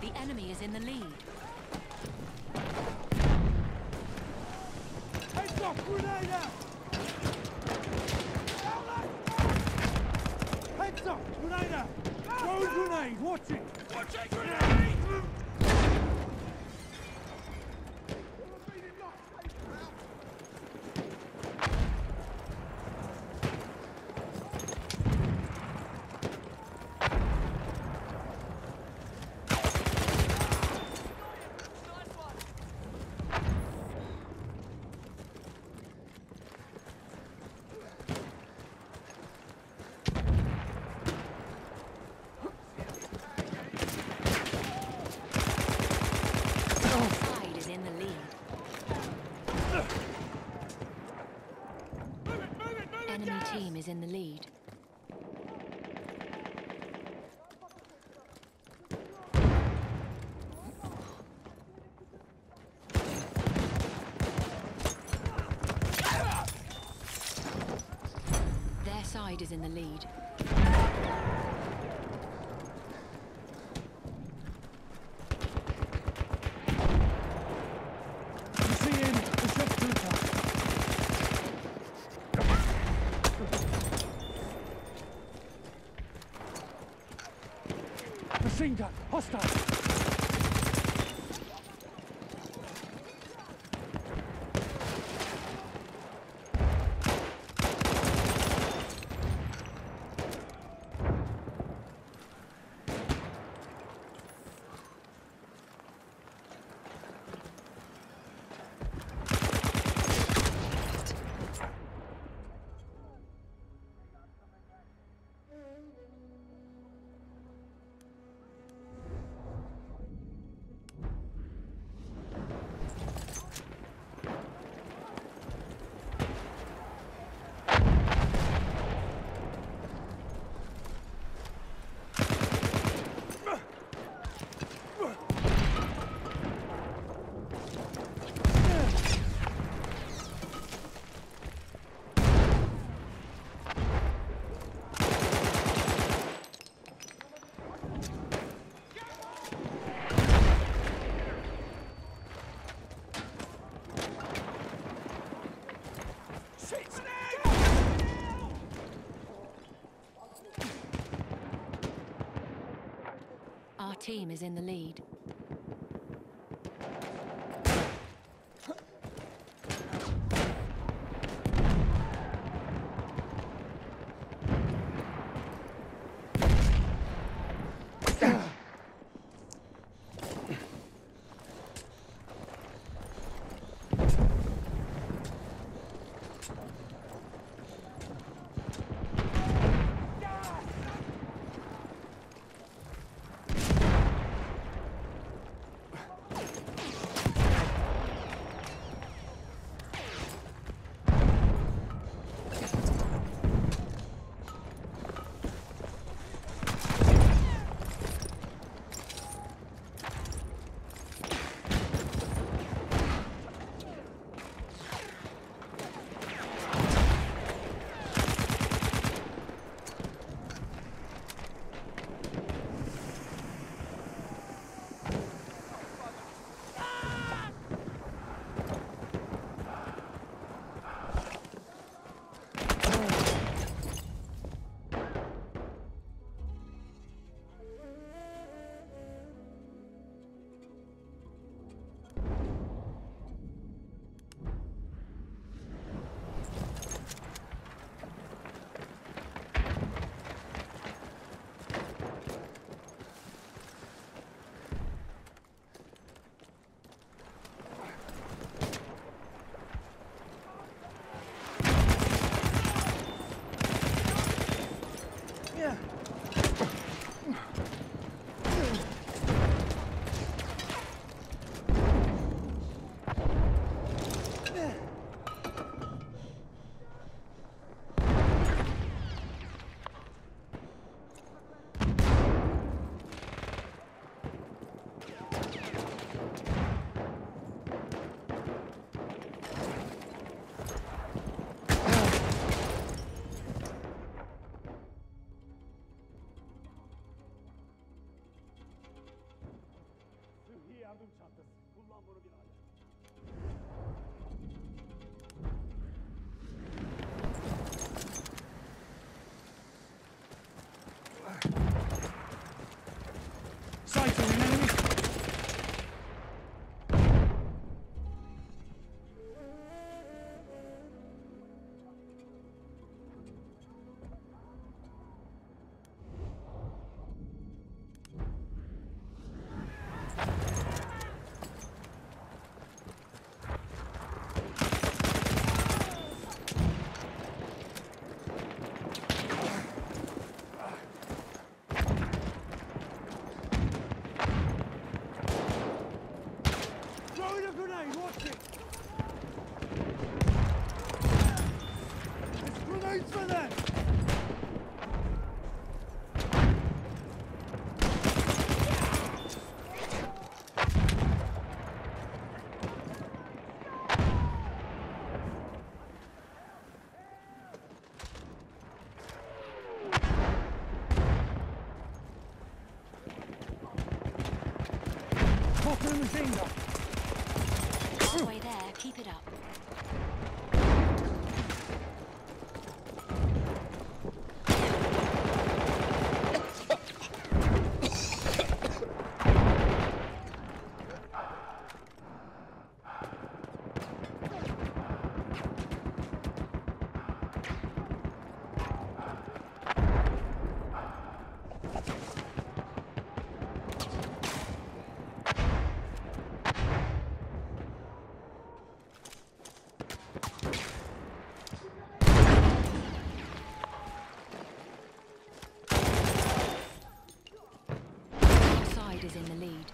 The enemy is in the lead. Heads up, grenade out! Heads up, grenade out! Throw grenade, watch it! Watch it, grenade! Your side is in the lead. Enemy team is in the lead. Their side is in the lead. Machine gun, hostile. Our team is in the lead. Sighting an A machine gun! Halfway there, keep it up. Our side is in the lead.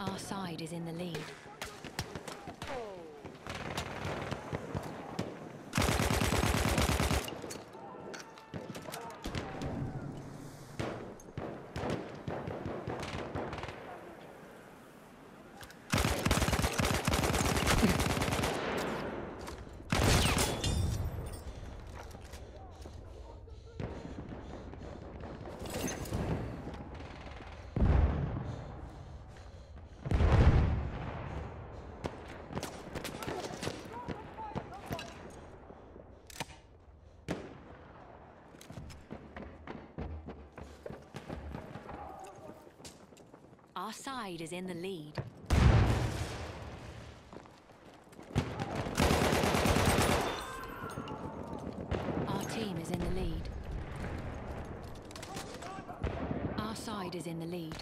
Our is in the lead. Our side is in the lead. Our team is in the lead. Our side is in the lead.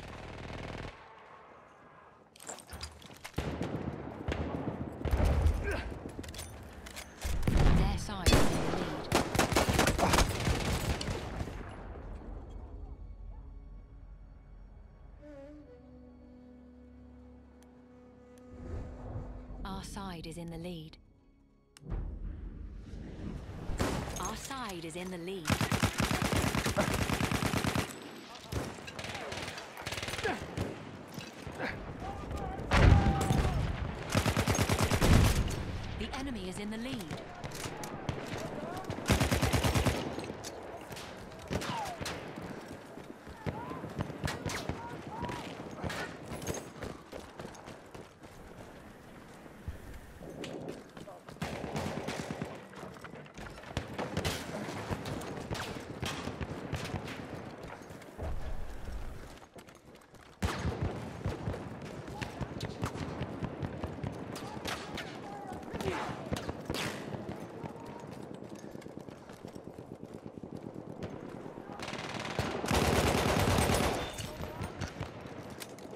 Side is in the lead. Our side is in the lead. The enemy is in the lead.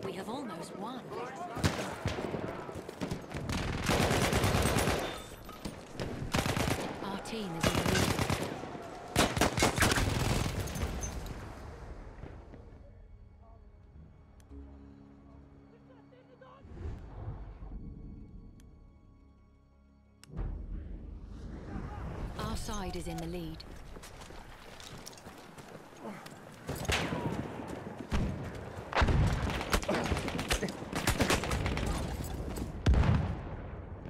We have almost won. Our team is in the lead. Our side is in the lead.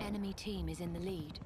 Enemy team is in the lead.